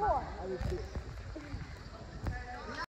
哇